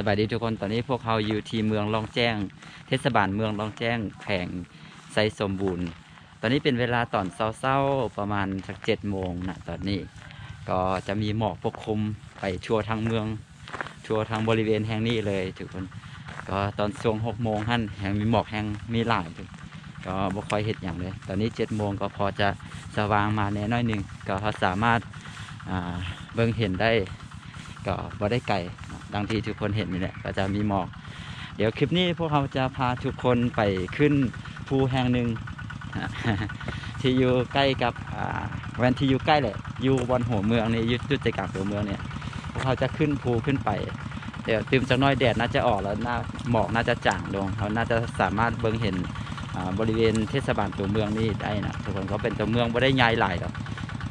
สบายดีทุกคนตอนนี้พวกเขาอยู่ที่เมืองลองแจ้ง เทศบาลเมืองลองแจ้งแข่งไซสมบูรณ์ ตอนนี้เป็นเวลาตอนเศร้าๆประมาณสักเจ็ดโมงนะตอนนี้ ก็จะมีหมอกปกคลุมไปทั่วทางเมืองทั่วทางบริเวณแห่งนี้เลยทุกคน ก็ตอนช่วงหกโมงหั่นแห่งมีหมอกแห่งมีหลาย ก็บ่ค่อยเห็นอย่างเลย ตอนนี้เจ็ดโมงก็พอจะสว่างมาแน่น้อยหนึ่งก็สามารถเบิ่งเห็นได้ก็บ่ได้ไกล ดังที่ทุกคนเห็นนี่แหละก็จะมีหมอก เดี๋ยวคลิปนี้พวกเราจะพาทุกคนไปขึ้นภูแห่งหนึ่งที่อยู่ใกล้กับแวนที่อยู่ใกล้แหละอยู่บนหัวเมืองนี่ยุดจุดใจกลางหัวเมืองเนี่ยพวกเขาจะขึ้นภูขึ้นไปเดี๋ยวตื่มจากน้อยแดดน่าจะออกแล้วน่าหมอกน่าจะจางลงเขาน่าจะสามารถเบิ่งเห็นบริเวณเทศบาลตัวเมืองนี่ได้นะทุกคนก็เป็นตัวเมืองไม่ได้ใหญ่หลายหรอก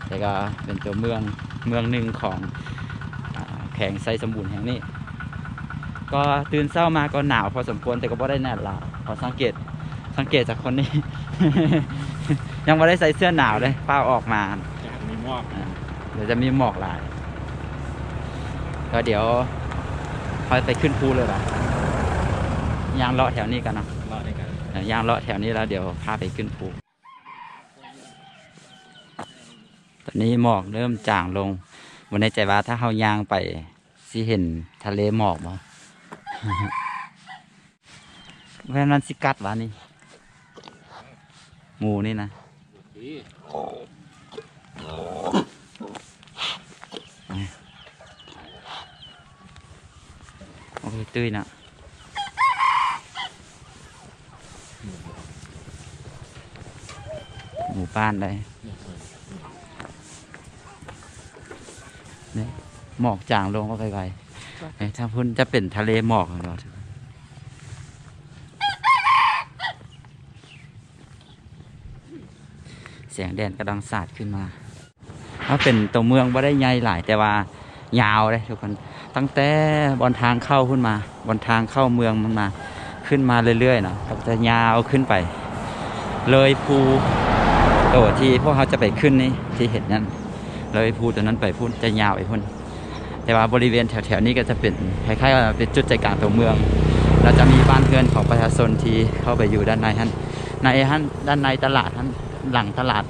แต่ก็เป็นตัวเมืองเมืองหนึ่งของ แข่งไซสมบูรณ์แห่งนี้ ก็ตื่นเช้ามาก็หนาวพอสมควรแต่ก็ไม่ได้แน่นหลายพอสังเกตสังเกตจากคนนี้ ยังไม่ได้ใส่เสื้อหนาวเลยป้าออกมาจากมีหมอกอ่าเดี๋ยวจะมีหมอกหลายก็เดี๋ยวค่อยไปขึ้นภูเลยล่ะยางเลาะแถวนี้กันเนาะรอในกันเดี๋ยวยางเลาะแถวนี้แล้วเดี๋ยวพาไปขึ้นภูตอนนี้หมอกเริ่มจางลง วันในใจว่าถ้าเขายางไปสิเห็นทะเลหมอกบ่แว่นมันสิกัดวะนี่หมูนี่นะโอ้ยตุ้ยนะหมู่บ้านได้เนี่ย หมอกจางลงก็ไกลๆเอ้ยถ้าพุ่นจะเป็นทะเลหมอกของเราทุกคนเสียงแดนกระดังสาดขึ้นมาถ้าเป็นตัวเมืองบ่ได้ใหญ่หลายแต่ว่ายาวเลยทุกคนตั้งแต่บนทางเข้าขึ้นมาบนทางเข้าเมืองมันมาขึ้นมาเรื่อยๆเนาะก็จะยาวขึ้นไป เลยภูโตที่พวกเขาจะไปขึ้นนี่ที่เห็นนั่นเลยภูตัวนั้นไปพูดจะยาวไปพุ่น แต่ว่าบริเวณแถวๆนี้ก็จะเป็นคล้ายๆว่าเป็นจุดใจกลางตัวเมือง เราจะมีบ้านเรือนของประชาชนที่เข้าไปอยู่ด้านในท่านในท่านด้านในตลาดท่านหลังตลาด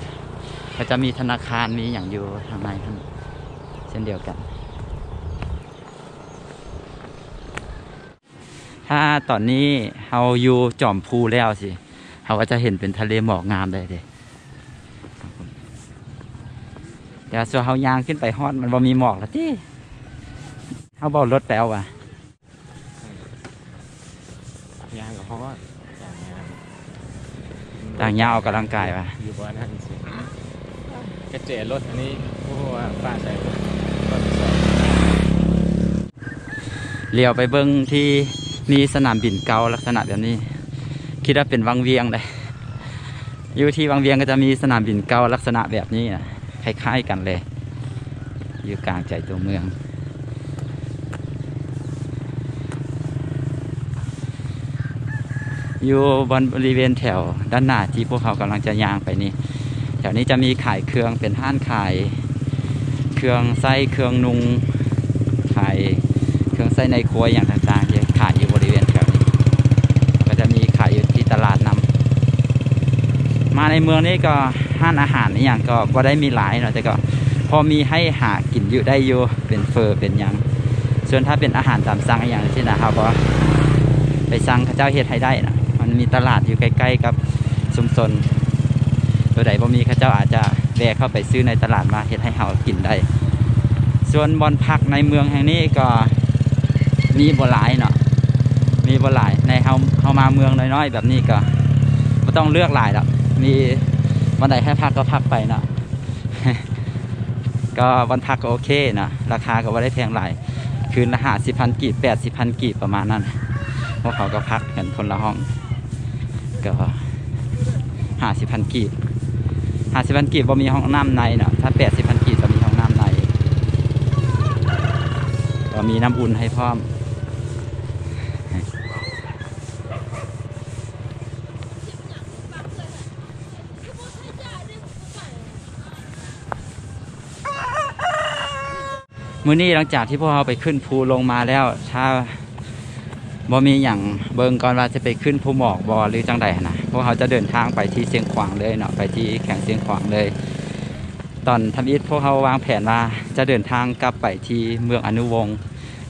ก็จะมีธนาคารมีอย่างอยู่ทางในท่านเช่นเดียวกัน ถ้าตอนนี้เราอยู่จอมภูแล้วสิเราก็จะเห็นเป็นทะเลหมอกงามเลยเด้แต่ส่วนเขายางขึ้นไปฮอดมันบ่มีหมอกแล้วที่ เขาบอกรถแปลว่ะยางกับฮอดต่างยางต่างยาวออกกำลังกายว่ะอยู่บ้านนั่นสิกระเจรถอันนี้โอ้ว่าป้าใจรถใส่เลี้ยวไปเบิ้งที่มีสนามบินเก่าลักษณะแบบนี้ คิดว่าเป็นวังเวียงเลยอยู่ที่วังเวียงก็จะมีสนามบินเก่าลักษณะแบบนี้นะคล้ายๆกันเลย อยู่กลางใจตัวเมือง อยู่บนบริเวณแถวด้านหน้าที่พวกเขากำลังจะย่างไปนี่ แถวนี้จะมีขายเครื่องเป็นห้านขาย เครื่องไส้เครื่องนุงขายเครื่องไส้ในครัวอย่างต่างๆจะขายอยู่บริเวณแถวนี้ ก็จะมีขายอยู่ที่ตลาดนำมาในเมืองนี้ก็ห้านอาหารนี่อย่างก็บ่ได้มีหลายเนาะแต่ก็พอมีให้หากินอยู่ได้อยู่เป็นเฟอร์เป็นยังส่วนถ้าเป็นอาหารตามสั่งอย่างที่นะครับก็ไปสั่งข้าเจ้าเฮ็ดให้ได้นะ มันมีตลาดอยู่ใกล้ๆกับชุมชนตัวใดบ่มีข้าเจ้าอาจจะแวะเข้าไปซื้อในตลาดมาเฮ็ดให้เฮากินได้ ส่วนบอนพักในเมืองแห่งนี้ก็มีบ่หลายเนาะมีบ่หลายในเฮาเฮามาเมืองน้อยๆแบบนี้ก็บ่ต้องเลือกหลายหรอกมีวันใดให้พักก็พักไปเนาะก็วันพักก็โอเคนะราคาก็บ่ได้แพงหลายคืนละห้าสิบพันกีบแปดสิบพันกีบประมาณนั้นพวกเขาก็พักกันคนละห้อง ก็ห้าสิบพันกีบห้าสิบพันกีบบ่มีห้องน้ำในเนาะถ้าแปดสิบพันกีบจะมีห้องน้ำในก็มีน้ำอุ่นให้พร้อมมื้อนี้หลังจากที่พวกเราไปขึ้นภูลงมาแล้วถ้า บ่มีอย่างเบิ่งก่อนว่าจะไปขึ้นภูหมอกบ่หรือจังใดนะเพราะเขาจะเดินทางไปที่เชียงขวางเลยเนาะไปที่แข่งเชียงขวางเลย ตอนทำอิฐพวกเขาวางแผนว่าจะเดินทางกลับไปที่เมืองอนุวงศ์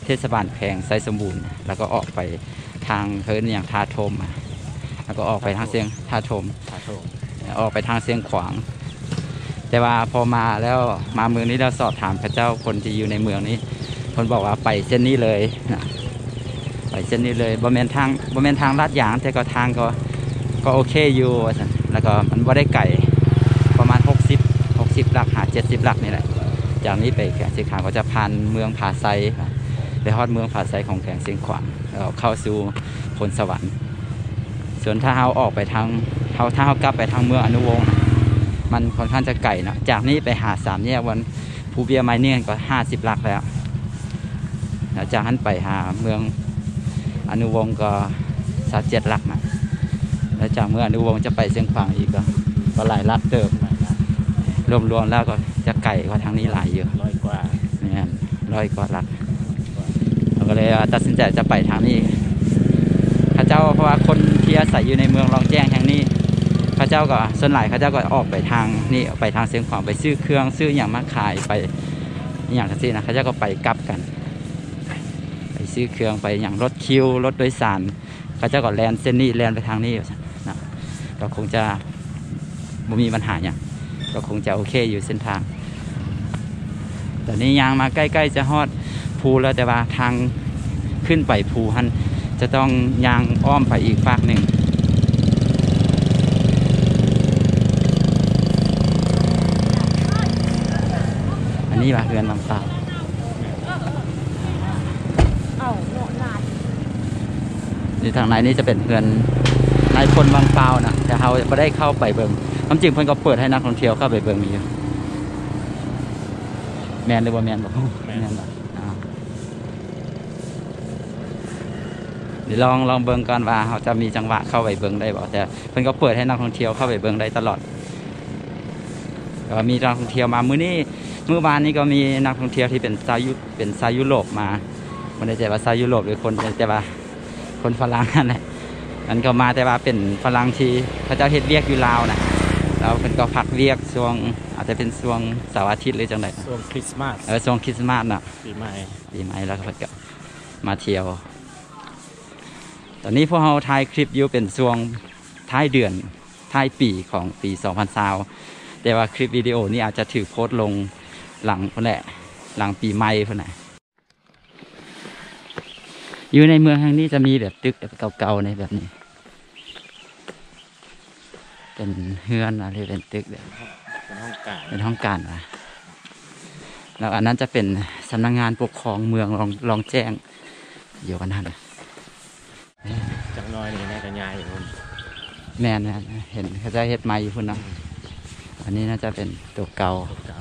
เทศบาลแพงไซสมบูรณ์ แล้วก็ออกไปทางเพิ่นอย่างทาทมแล้วก็ออกไปทางเชียงทาทมถาโถงออกไปทางเชียงขวาง แต่ว่าพอมาแล้วมาเมืองนี้เราสอบถามพระเจ้าคนที่อยู่ในเมืองนี้คนบอกว่าไปเส้นนี้เลยนะ เส้นนี้เลยบ่แม่นทางบ่แม่นทางลาดยางแต่ก็ทางก็ก็โอเคอยู่แล้วก็มันบ่ได้ไกลประมาณ 60 60หลักหา70หลักนี่แหละจากนี้ไปแข่งเชียงขวางก็จะผ่านเมืองผาไซไปฮอดเมืองผาไซของแข่งเชียงขวางแล้วเข้าสู่พลสวรรค์ส่วนถ้าเราออกไปทางเราถ้าเรากลับไปทางเมืองอนุวงศ์มันค่อนข้างจะไกลนะจากนี้ไปหาสามแยกวันภูเบียไมเนียนก็ห้าสิบลักแล้วแล้วจากนั้นไปหาเมือง อนุวงศ์ก็สักเจ็ดลักนะแล้วจากเมืองอนุวงศ์จะไปเชียงขวางอีกก็ก็หลายลักเติบไหนนะรวมๆแล้วก็จะไกลกว่าทางนี้หลายเยอะร้อยกว่าเนี่ยร้อยกว่าลักเราก็เลยตัดสินใจจะไปทางนี้ข้าเจ้าเพราะว่าคนที่อาศัยอยู่ในเมืองรองแจ้งแห่งนี้ข้าเจ้าก็ส่วนหลายข้าเจ้าก็ออกไปทางนี่ไปทางเสียงขวางไปซื้อเครื่องซื้ออย่างมาขายไปอหย่างทั้งสิ้นนะข้าเจ้าก็ไปกลับกันไป ซื้อเครื่องไปอย่างรถคิวรถโดยสารข้าเจ้าก็แลนเส้นนี้แลนไปทางนี้นะก็คงจะบ่มีปัญหาอย่างก็คงจะโอเคอยู่เส้นทางตอนนี้ยางมาใกล้ๆจะฮอดภูแล้วแต่ว่าทางขึ้นไปภูหันจะต้องยางอ้อมไปอีกฝากหนึ่งอันนี้ว่าเรือนลำตาล เอ้าโหนาน นี่ทางในนี่จะเป็นเรือนนายพลบางเปล่านะแต่เราไม่ได้เข้าไปเบิงความจริงเพิ่นก็เปิดให้นักท่องเที่ยวเข้าไปเบิงอยู่แมนหรือว่าแมนบอกแมนบ่อ่าเดี๋ยวลองลองเบิงก่อนว่าเขาจะมีจังหวะเข้าไปเบิงได้บ่แต่เพิ่นก็เปิดให้นักท่องเที่ยวเข้าไปเบิงได้ตลอดก็มีนักท่องเที่ยวมามื้อนี้มื้อวานนี้ก็มีนักท่องเที่ยวที่เป็นชาวยุเป็นชาวยุโรปมาไม่ได้ใจว่าชาวยุโรปหรือคนแต่ว่า คนฝรั่งนั่นแหละมันก็มาแต่ว่าเป็นฝรั่งที่พระเจ้าเฮ็ดเวียกอยู่ลาวนะแล้วเพิ่นก็พักเวียกช่วง อาจจะเป็นช่วงเสาร์อาทิตย์หรือจังไดช่วงคริสต์มาสเออช่วงคริสต์มาสน่ะปีใหม่ปีใหม่แล้วก็ก็มาเที่ยว ตอนนี้พวกเราถ่ายคลิปอยู่เป็นช่วงท้ายเดือนท้ายปีของปี2020แต่ว่าคลิปวิดีโอนี้อาจจะถือโพสต์ลงหลังพุ่นแหละหลังปีใหม่พุ่นแหละ อยู่ในเมืองแห่งนี้จะมีแบบตึกแบบเก่าๆในแบบนี้ เป็นเฮือนอะไรเป็นตึกแบบเป็นห้องกลางเป็นห้องการนะแล้วอันนั้นจะเป็นสำนักงงานปกครองเมืองรองรองแจ้งอยู่กันนั่นน่ะจังน้อยนี่น่าจะยายอยู่คนแม่นนะเห็นเขาจะเฮ็ดไม้อยู่พุ่นเนาะอันนี้น่าจะเป็นตัวเก่าเก่า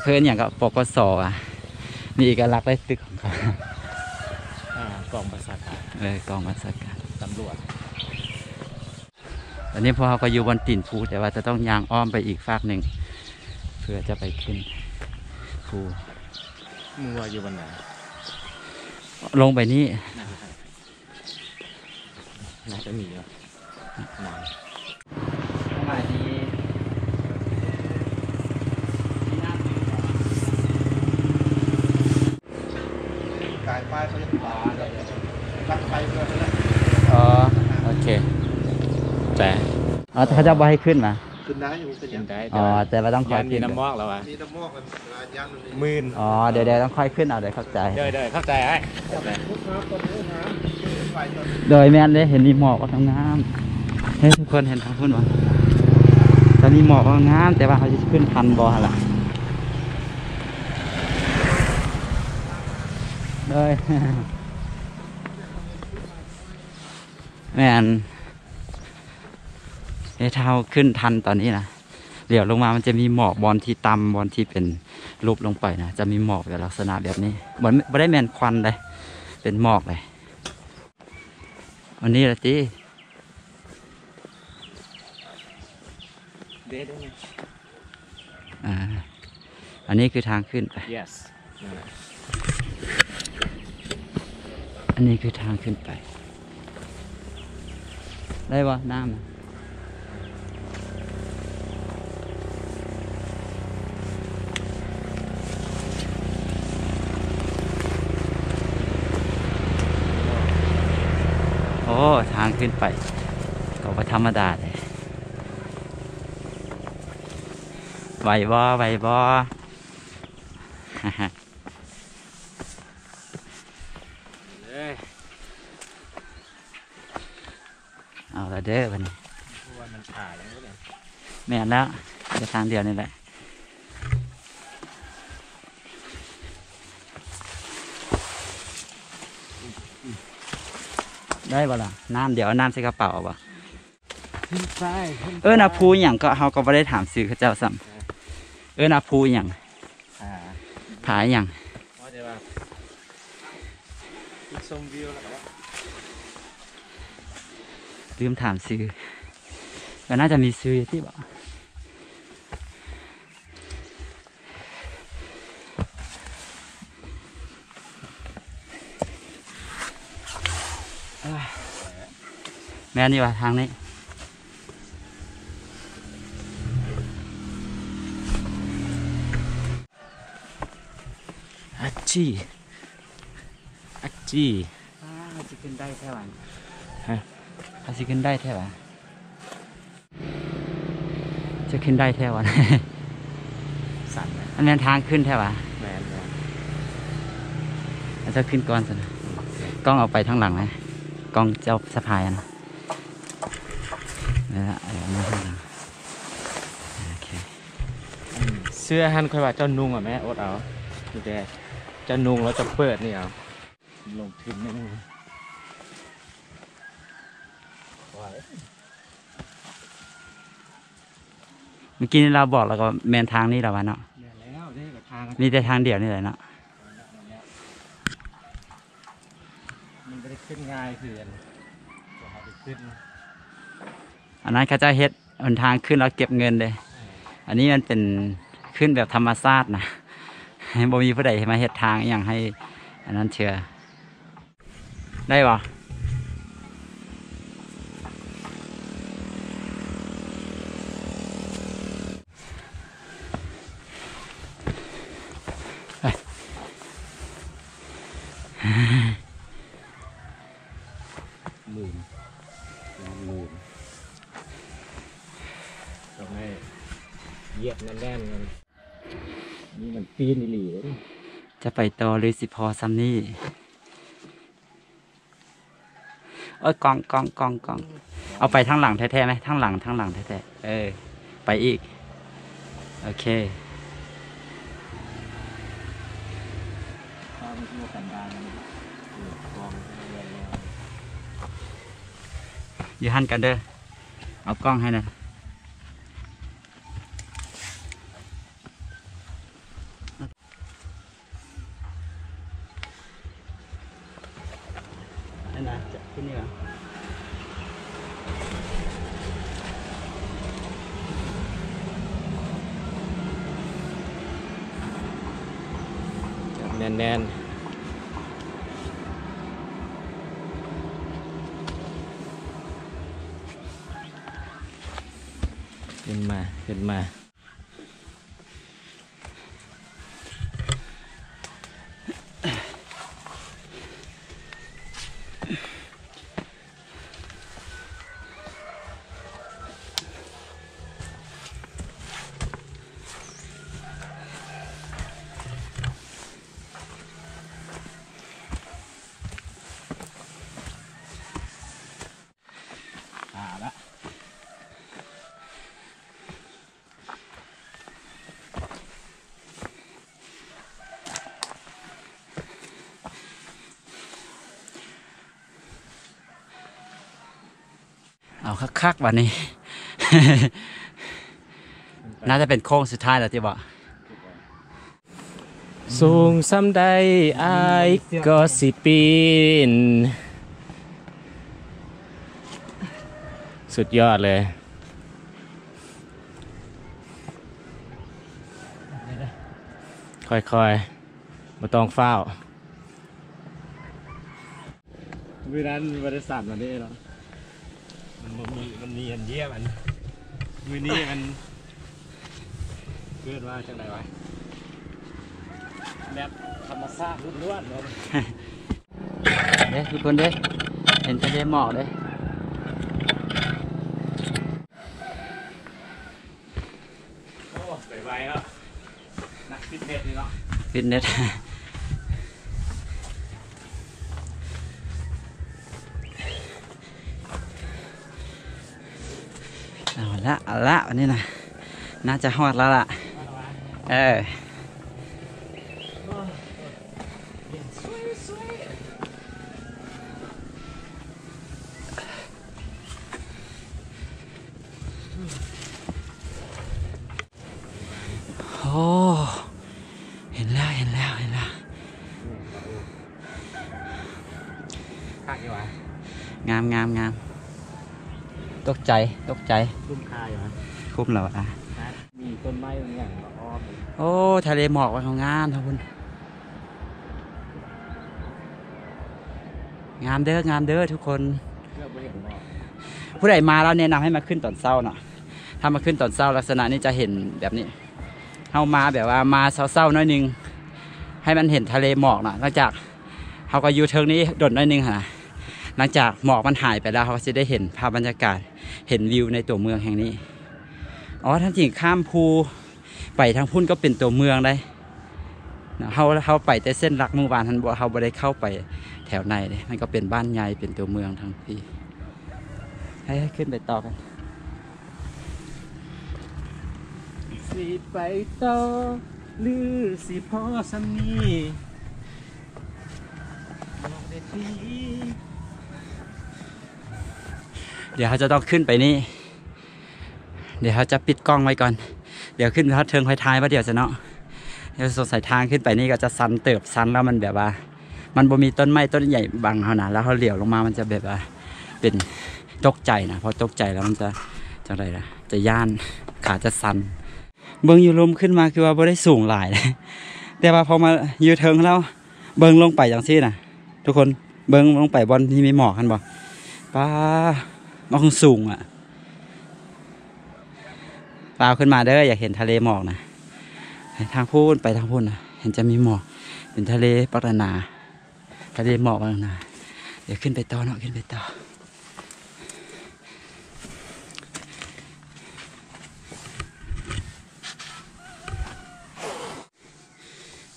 เพื่อนอย่างก็ปกสอะ มีเอกลักษณ์ได้ตึกของเขาอ่ากองประสาทเลยกองบัญชาการตำรวจตอนนี้พวกเขาก็อยู่บนตีนภูแต่ว่าจะต้องยางอ้อมไปอีกฝากหนึ่งเพื่อจะไปขึ้นภูมึงว่าอยู่วันไหนลงไปนี่น่าจะมีอะนอนสบายดีายป้ายเขาจะปลาอะไรรักไปเพื่อนแล้วอ๋อโอเค แต่อ๋อเขาจะบ่ให้ขึ้นมาขึ้นได้อยู่เป็นอยัย่างงได้อ๋อแต่ว่าต้องคอยัยนมีขึ้นน้ำมอกแล้วอะนี้น้ำมอกกันเวลาย่างมันมีหมื่นอ๋อเดี๋ยวเดี๋ยวต้องค่อยขึ้นเอาเดี๋ยวเข้าใจเด้อเด้อเข้าใจไอ้ลูกค้าคนนี้นะไฟจนโดยแม่นเลยเห็นมีหมอกว่าทำงามเฮ้ยทุกคนเห็นทางพุ่นวะตอนนี้หมอกว่างามแต่ว่าเขาจะขึ้นทันบอหนล่ะ โดยแม่นเอ้ยถ้าขึ้นทันตอนนี้นะเดี๋ยวลงมามันจะมีหมอกบอลที่ตำบอลที่เป็นรูปลงไปนะจะมีหมอกแบบลักษณะแบบนี้เหมือนไม่ได้แมนควันเลยเป็นหมอกเลยวันนี้ละจีเด้ด้ไหมอ่าอันนี้คือทางขึ้นไป yes นนี้คือทางขึ้นไป ได้ปะน้ำโอ้ ทางขึ้นไป ก็ว่าธรรมดาเลยไหวบ่ไหวบ่เลย เอาละเด้อวันนี้เพราะว่ามันถ่ายแล้วเนี่ยแม่นแล้วจะทางเดียวนี่แหละได้บ่ล่ะน้ำเดี๋ยวเอาน้ำใส่กระเป๋าบ่ขึ้นไปขึ้นเออนาภูอหย่างก็เฮาก็บ่ได้ถามซื้อเขาเจ้าซ้ำเออนาภูอหย่างอ่าผาอหย่างว่าจะว่าชมวิวแล้วก็ว่า ลืมถามซื้อก็น่าจะมีซื้ออยู่ที่บ่เอ้ยแม่นี่ว่าทางนี้อัจจีอัจจีอ้าวสิขึ้นได้แท่วันฮะ เขาสิขึ้นได้แท่วันจะขึ้นได้แท่วันสั่นนะอันนี้นทางขึ้นแท่วันแมนแมนอาจจะขึ้นก่อนสินะกล้องเอาไปทางหลังนะกล้องเจ้าสะพายอะนะนี่ละเอามาข้างหลังโอเคเสื้อฮันค่อยว่าเจ้านุ่งอะแม่อดเอาดูแต่เจ้านุ่งแล้วจะเปิดนี่เอาลงทุนไม่ได้ มื่อกี้นี่เราบอกแล้วก็แมนทางนี้แล้ววะเนาะแม่นแล้วได้กับทางมีแต่ทางเดียวนี่แหละเนาะมันไม่ได้ขึ้นง่ายคืออันตัวเขาไปขึ้นอันนั้นเขาจะเฮ็ดหนทางขึ้นแล้วเก็บเงินเลย อันนี้มันเป็นขึ้นแบบธรรมชาตินะบ่มีผู้ใดมาเฮ็ดทางอหย่างให้ อันนั้นเชื่อได้บ่ไป หมื่นสองหมื่นต้องให้เหยียบแน่นๆกันนี่มัน ปีนอีหลีเลยจะไปต่อหรือสิพอซ้ำนี่เอ้ยกองกองกองกองเอาไปทางหลังแท้ๆไหมทางหลังทางหลังแท้ๆเออ ไปอีก โอเคข้าวมันทั่วกันดารมันเออกองเรียนแล้วอยู่หันกันเด้อเอากล้องให้นะ เอาคักๆวันนี้ น่าจะเป็นโค้งสุดท้ายแล้วที่บอกสูงซ้ำใดอายก็สิปีน สุดยอดเลย ค่อยๆมาต้องเฝ้าวมือนั้นบริษัทวันนี้เนาะ มีมันมีอันเยี่ยมอันมือนี้มันเกิดว่าจังไดวะแบบธรรมชาติล้วนๆเนาะเด้ทุกคนเด้เห็นทะเลหมอกเด้โอ้ไปไวๆเนาะนักฟิตเนสนี่เนาะฟิตเนส น่าจะฮอดแล้วล่ะ เออโอ้เห็นแล้ว เห็นแล้ว เห็นแล้วข้างอยู่วะงามงามงามตกใจ ตกใจ คุ้มค่าอยู่วะคุ้มแล้วอะ มีต้นไม้บางอย่างละอ้อม โอ้ทะเลหมอกของงามทุกคนงามเด้องามเด้อทุกคนผู้ใดมาแล้วแนะนำให้มาขึ้นตอนเช้าเนาะถ้ามาขึ้นตอนเช้าลักษณะนี้จะเห็นแบบนี้เฮามาแบบว่ามาเช้าๆน้อยนึง ให้มันเห็นทะเลหมอกเนาะหลังจากเฮาก็ยูเทิงนี้ดดน้อยนึงหั่ะหลังจากหมอกมันหายไปแล้วเขาก็จะได้เห็นภาพบรรยากาศเห็นวิวในตัวเมืองแห่งนี้อ๋อท่านจริงข้ามภู ไปทางพุ่นก็เป็นตัวเมืองได้นะเฮาเฮาไปแต่เส้นหลักเมืองวานทันบ่เฮาบ่ได้เข้าไปแถวในเลยมันก็เป็นบ้านใหญ่เป็นตัวเมืองทั้งพี่ให้ขึ้นไปต่อกันสิไปต่อหรือสิพอสำนีบอกได้ทีเดี๋ยวเขาจะต้องขึ้นไปนี่ เดี๋ยวเขาจะปิดกล้องไว้ก่อนเดี๋ยวขึ้นพัดเทิงคอยท้ายว่าเดี๋ยวจะเนาะเดี๋ยวสงสัยทางขึ้นไปนี่ก็จะสันเติบสันแล้วมันแบบว่า มันบ่มีต้นไม้ต้นใหญ่บังเขานะแล้วเขาเหลียวลงมามันจะแบบว่าเป็นตกใจนะพอตกใจแล้วมันจะจะอะไรนะจะย่านขาจะสันเบิ้งอยู่ลมขึ้นมาคือว่าบ่ได้สูงหลายนะแต่ว่าพอมาอยู่เทิงแล้วเบิ้งลงไปอย่างซี่นะทุกคนเบิ้งลงไปบอนที่มีหมอกกันบ่ป้ามันคงสูงอะ ปลาขึ้นมาเด้ออยากเห็นทะเลหมอกนะทางพูนไปทางพูนนะเห็นจะมีหมอกเป็นทะเลปัตนา ทะเลหมอกปัตนา เดี๋ยวขึ้นไปต่อเนาะขึ้นไปต่อ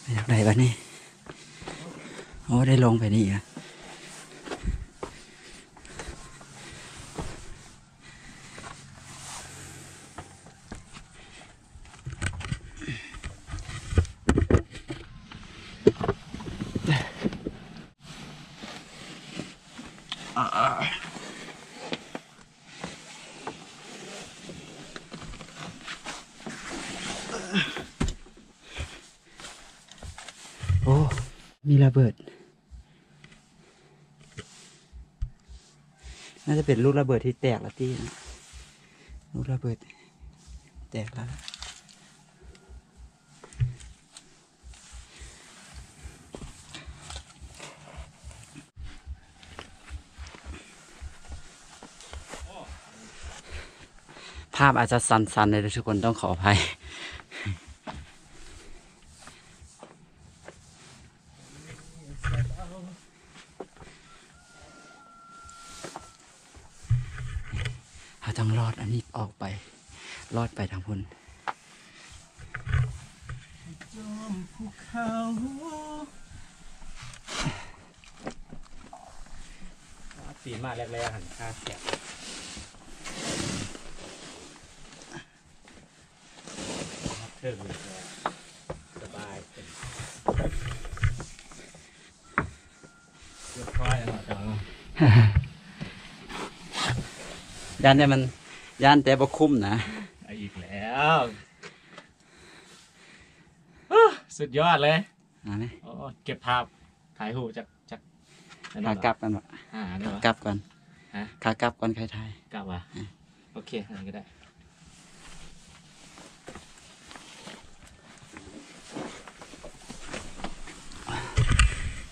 ไปทางไหนวะนี่โอ้ได้ลงไปนี่อะโอ้ มีระเบิด น่าจะเป็นลูกระเบิดที่แตกแล้วที่นะลูกระเบิด แตกแล้วภาพอาจจะสั่นๆเลยทุกคนต้องขออภัย เราต้องรอดอันนี้ออกไป รอดไปทางพุ่น จอม ภูเขาสีมาแรกๆหันค่าแสบเทิงเลยสบายเป็นเรียบร้อยแล้วจังยานแต่มันยานแต่บ่คุ้มนะ อีกแล้ว สุดยอดเลยมาไหมโอ้เก็บภาพถ่ายหูจากจากนั่นขาเหรอกลับกันบ่อ่านี่เหรอ กลับก่อนฮะ ขากลับก่อนใครทาย กลับว่ะ โอเคอันนั้นก็ได้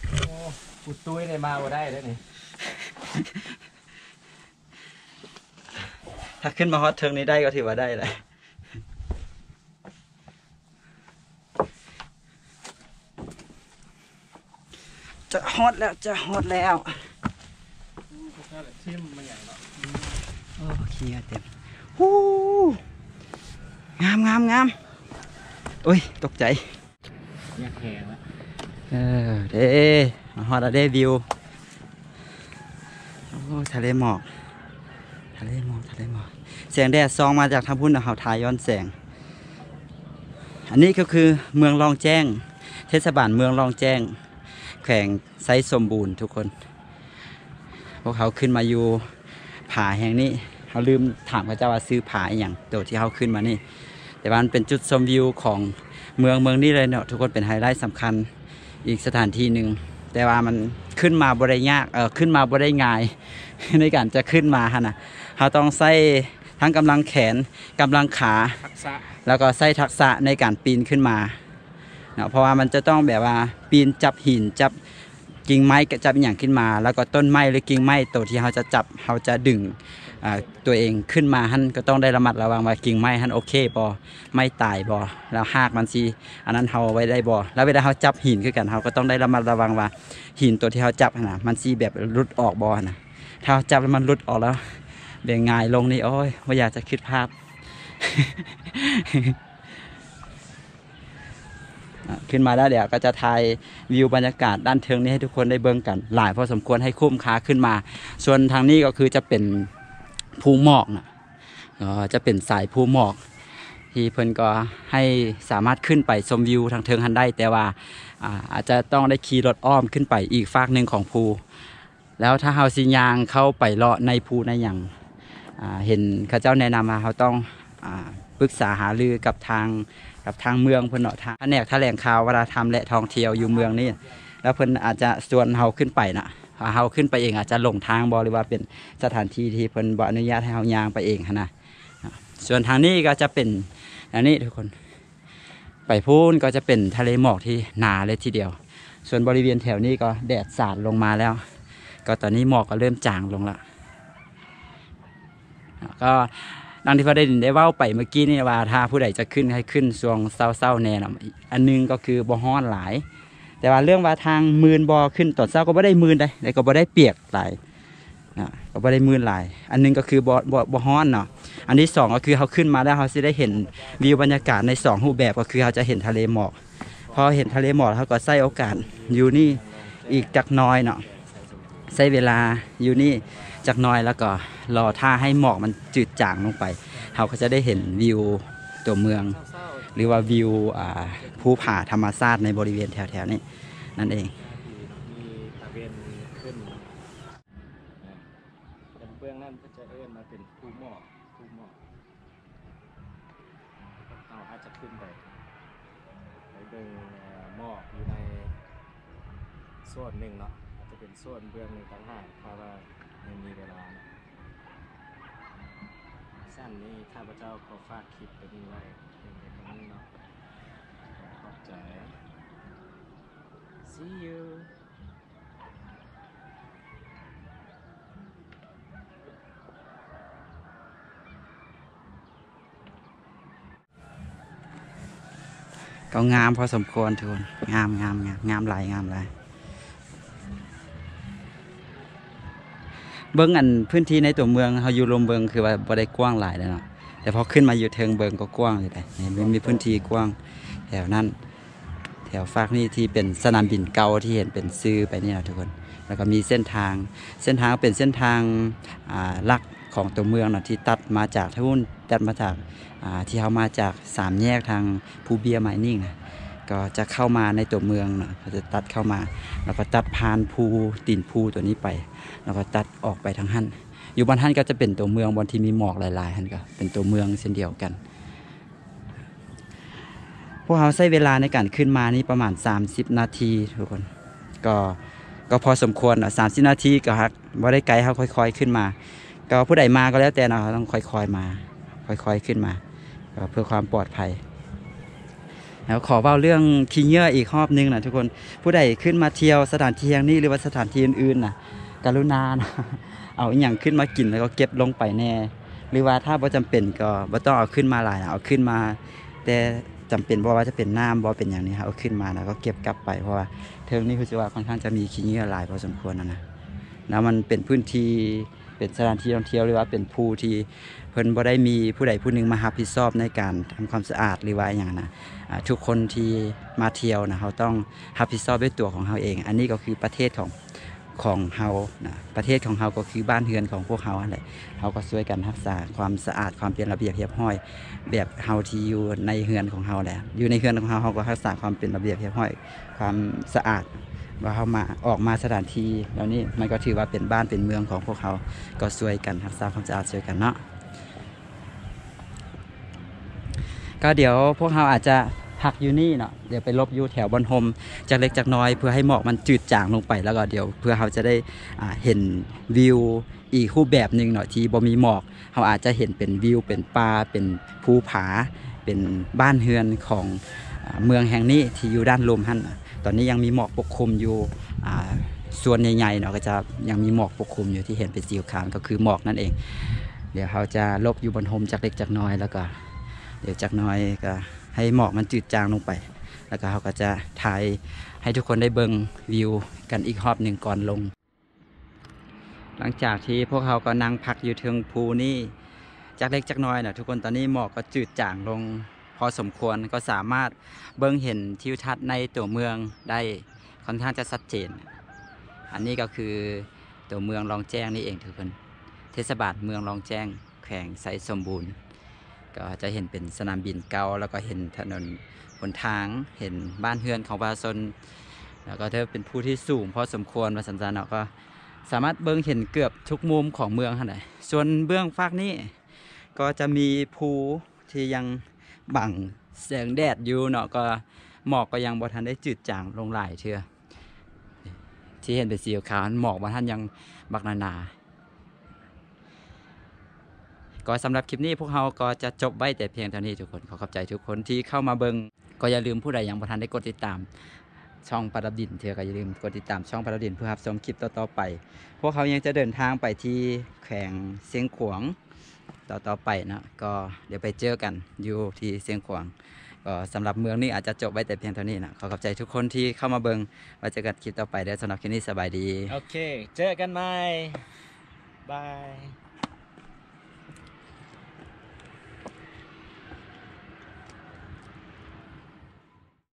โอ้ปุดตุ้ยได้มาบ่ได้เลยนี่ถ้าขึ้นมาฮอตเทิงนี้ได้ก็ถือว่าได้แหละ จะฮอตแล้วจะฮอตแล้วทิมมันใหญ่เนาะโอ้ขี้เต็มฮู้งามงามงามโอ้ย ตกใจเนี่ยแข็งละเออเด้มาฮอตแล้วเด้วิวโอ้ทะเลหมอกทะเลหมอกทะเลหมอกแสงแดดซองมาจากทางพุ่นนะเขาทายย้อนแสง อันนี้ก็คือเมืองรองแจ้ง เทศบาลเมืองรองแจ้ง แขวงไซสมบูรณ์ทุกคน พวกเขาขึ้นมาอยู่ผาแห่งนี้เขาลืมถามพระเจ้าว่าซื้อผาอหย่างตัวที่เขาขึ้นมานี่ แต่ว่ามันเป็นจุดชมวิวของเมืองเมืองนี้เลยเนาะทุกคนเป็นไฮไลท์สำคัญอีกสถานที่หนึ่งแต่ว่ามันขึ้นมาบริยากเออขึ้นมาบริง่าย ในการจะขึ้นมาฮะนะเขาต้องใส่ทั้งกำลังแขนกำลังขาทักษะแล้วก็ใส่ทักษะในการปีนขึ้นมา เนาะเพราะว่ามันจะต้องแบบว่าปีนจับหินจับกิ่งไม้กับจับอย่างขึ้นมา แล้วก็ต้นไม้หรือกิ่งไม้ตัวที่เขาจะจับเขาจะดึงตัวเองขึ้นมาหันก็ต้องได้ระมัดระวังว่ากิ่งไม้หันโอเคบอไม่ตายบอแล้วหากมันสิอันนั้นเขาไว้ได้บอแล้วเวลาเขาจับหินขึ้นกันเขาก็ต้องได้ระมัดระวังว่าหินตัวที่เขาจับนะมันสิแบบหลุดออกบอนะถ้าเขาจับแล้วมันหลุดออกแล้วเบี่ยงง่ายลงนี่โอ้ยไม่อยากจะคิดภาพ ขึ้นมาแล้วเดี๋ยวก็จะถ่ายวิวบรรยากาศด้านเทิงนี้ให้ทุกคนได้เบิ่งกัน หลายพอสมควรให้คุ้มค่าขึ้นมา ส่วนทางนี้ก็คือจะเป็นภูหมอกนะจะเป็นสายภูหมอก ที่เพิ่นก็ให้สามารถขึ้นไปชมวิวทางเทิงหันได้ แต่ว่าอาอาจจะต้องได้ขี่รถอ้อมขึ้นไปอีกฟากหนึ่งของภู แล้วถ้าเฮาสิยางเข้าไปเลาะในภูในอย่างเห็นข้าเจ้าแนะนำมาเขาต้องอปรึกษาหารือกับทาง กับทางเมืองเพิ่นเนาะทางแผนกแถลงข่าววัฒนธรรมและท่องเที่ยวอยู่เมืองนี่แล้วเพิ่นอาจจะชวนเฮาขึ้นไปน่ะเฮาขึ้นไปเองอาจจะหลงทางบหรือว่าเป็นสถานที่ที่เพิ่นบ่อนุญาตให้เฮายางไปเองนะส่วนทางนี้ก็จะเป็นอันนี้ทุกคนไปพูนก็จะเป็นทะเลหมอกที่หนาเลยทีเดียว ส่วนบริเวณแถวนี้ก็แดดสาดลงมาแล้ว ก็ตอนนี้หมอกก็เริ่มจางลงละอะก็ ดังที่พระได้ดินได้เว้าไปเมื่อกี้นี่ว่าถ้าผู้ใดจะขึ้นให้ขึ้นช่วงเศร้าๆแน่นาะอันหนึงก็คือบ่ฮ้อนหลาย แต่ว่าเรื่องว่าทางมืนบ่ขึ้นตอนเช้าก็บ่ได้มืนได้แต่ก็บ่ได้เปียกหลายอะก็บ่ได้มืนหลาย อันหนึงก็คือบ่บ่บ่ฮ้อนเนาะอันที่สองก็คือเขาขึ้นมาแล้วเขาสิได้เห็นวิวบรรยากาศในสองรูปแบบก็คือเขาจะเห็นทะเลหมอกพอเห็นทะเลหมอกเขาก็ใช้โอกาสอยู่นี่อีกจักน้อยเนาะใช้เวลาอยู่นี่จักน้อยแล้วก็ รอท่าให้หมอกมันจืดจางลงไป เราก็จะได้เห็นวิวตัวเมือง หรือว่าวิวภูผาธรรมชาติในบริเวณแถวๆนี้นั่นเอง ๆมีตะเวนขึ้นนะเป็นเบื้องนั้นก็จะเอื้อนมาเป็นภูหมอกภูหมอกเอาอาจจะขึ้นไปไปเบิ่งเอ่อหมอกอยู่ในส่วนหนึ่งเนาะอาจจะเป็นส่วนเบื้องหนึ่งต่างหากถ้าว่าไม่มีเวลานะ สั้นนี้ข้าพเจ้าขอฝากคลิปตัวนี้ไว้เพียงแต่เท่านี้เนาะขอบใจ see you ก็งามพอสมควรทุกคนงามงามงามงามหลายงามหลาย เบิ้งอันพื้นที่ในตัวเมืองเขาอยู่รวมเบิงคือว่าบ่ได้กว้างหลายแล้วเนาะแต่พอขึ้นมาอยู่เทิงเบิงก็กว้างเลยได้มันมีพื้นที่กว้างแถวนั้น แถวฟากนี่ที่เป็นสนามบินเก่าที่เห็นเป็นซื้อไปนี่นะทุกคน แล้วก็มีเส้นทาง เส้นทางเป็นเส้นทางหลักของตัวเมืองนะที่ตัดมาจากทุ่นตัดมาจากที่เขามาจากสามแยกทางภูเบียร์ไมนิ่งนะ ก็จะเข้ามาในตัวเมืองเขาจะตัดเข้ามา แล้วก็ตัดผ่านภูตีนภูตัวนี้ไป แล้วก็ตัดออกไปทางหันอยู่บนหันก็จะเป็นตัวเมืองบนที่มีหมอกหลายๆหันก็เป็นตัวเมืองเช่นเดียวกัน พวกเราใช้เวลาในการขึ้นมานี่ประมาณ 30 นาทีทุกคนก็ก็พอสมควรอะ30นาทีก็ฮักว่าได้ไกลเขาค่อย ๆขึ้นมา ก็ผู้ใดมาก็แล้วแต่เนาะต้องค่อยๆมา ค่อยๆขึ้นมา เพื่อความปลอดภัย แล้วขอเล่าเรื่องคิงเยอร์อีกรอบนึงนะทุกคนผู้ใดขึ้นมาเที่ยวสถานที่แห่งนี้หรือว่าสถานที่อื่นๆนะกรุณานะเอาอย่างขึ้นมากินแล้วก็เก็บลงไปแน่ หรือว่าถ้าบ่จำเป็นก็บ่ต้องเอาขึ้นมาหลายนะเอาขึ้นมา แต่จำเป็นบ่ว่าจะเป็นน้ำบ่เป็นอย่างนี้ครับเอาขึ้นมาแล้วก็เก็บกลับไปเพราะว่าเทิงนี้คือว่าค่อนข้างจะมีขี้เงือหลายพอสมควรนะนะแล้วมันเป็นพื้นที่ เป็นสถานที่ท่องเที่ยวหรือว่าเป็นผู้ที่เพิ่นบ่ได้มีผู้ใดผู้หนึ่งมารับผิดชอบในการทำความสะอาดหรือว่าอย่างนะอ่าทุกคนที่มาเที่ยวนะเขาต้องรับผิดชอบด้วยตัวของเขาเอง อันนี้ก็คือประเทศของของเฮานะประเทศของเฮาก็คือบ้านเรือนของพวกเฮาอะไรเขาก็ช่วยกันรักษาความสะอาดความเป็นระเบียบเรียบร้อย แบบเฮาที่อยู่ในเฮือนของเฮาแหละอยู่ในเฮือนของเฮาเฮาก็รักษาความเป็นระเบียบเรียบร้อย ความสะอาด ว่าเฮามาออกมาสถานที่แล้วนี่มันก็ถือว่าเป็นบ้านเป็นเมืองของพวกเขาก็ช่วยกันรักษาความสะอาดช่วยกันเนาะก็เดี๋ยวพวกเราอาจจะพักอยู่นี่เนาะเดี๋ยวไปลบอยู่แถวบนโฮมจากเล็กจากน้อย เพื่อให้หมอกมันจืดจางลงไปแล้วก็เดี๋ยวเพื่อเขาจะได้เห็นวิวอีกรูปแบบหนึ่งเนาะที่บ่มีหมอกเราอาจจะเห็นเป็นวิว เป็นป่าเป็นภูผา เป็นบ้านเฮือนของเมืองแห่งนี้ที่อยู่ด้านลมหั่นนะ ตอนนี้ยังมีหมอกปกคลุมอยู่ส่วนใหญ่ๆเนาะก็จะยังมีหมอกปกคลุมอยู่ที่เห็นเป็นสีขาวก็คือหมอกนั่นเอง เดี๋ยวเขาจะลบอยู่บนโฮมจากเล็กจากน้อยแล้วก็ เดี๋ยวจากน้อยก็ให้หมอกมันจืดจางลงไป แล้วก็เขาก็จะถ่ายให้ทุกคนได้เบิ่งวิวกันอีกรอบหนึ่งก่อนลง หลังจากที่พวกเขาก็นั่งพักอยู่เทิงภูนี่จากเล็กจากน้อยนะทุกคนตอนนี้หมอกก็จืดจางลง อสมควรก็สามารถเบิ่งเห็นทิวทัศน์ในตัวเมืองได้ค่อนข้างจะชัดเจน อันนี้ก็คือตัวเมืองรองแจ้งนี่เองทุกคนเทศบาลเมืองรองแจ้งแขวงไซสมบูรณ์ ก็จะเห็นเป็นสนามบินเก่าแล้วก็เห็นถนนหนทางเห็นบ้านเฮือนของประชาชนแล้วก็เธอเป็นผู้ที่สูงพอสมควรมาสันจาเนาะก็สามารถเบิ่งเห็นเกือบทุกมุมของเมืองขนาดส่วนเบื้องฟากนี้ก็จะมีภูที่ยัง บังแสงแดดอยู่เนาะก็หมอกก็ยังบ่ทันได้จืดจางลงหลายเทื่อที่เห็นเป็นสีขาวหมอกบ่ทันยังบักหนาก็สำหรับคลิปนี้พวกเราก็จะจบไว้แต่เพียงเท่านี้ทุกคนขอขอบใจทุกคนที่เข้ามาเบิงก็อย่าลืมผู้ใดยังบ่ทันได้กดติดตามช่องปาราดินเธอก็อย่าลืมกดติดตามช่องปาราดินเพื่อรับชมคลิปต่อๆไป พวกเขายังจะเดินทางไปที่แขวงเสียงขวง ต่อๆไปนะก็เดี๋ยวไปเจอกันอยู่ที่เสียงขวางก็สำหรับเมืองนี้อาจจะจบไว้แต่เพียงเท่านี้นะขอขอบใจทุกคนที่เข้ามาเบิงไว้เจอกันคลิปต่อไปเด้อสำหรับคลิปนี้สบายดี โอเค เจอกันใหม่บาย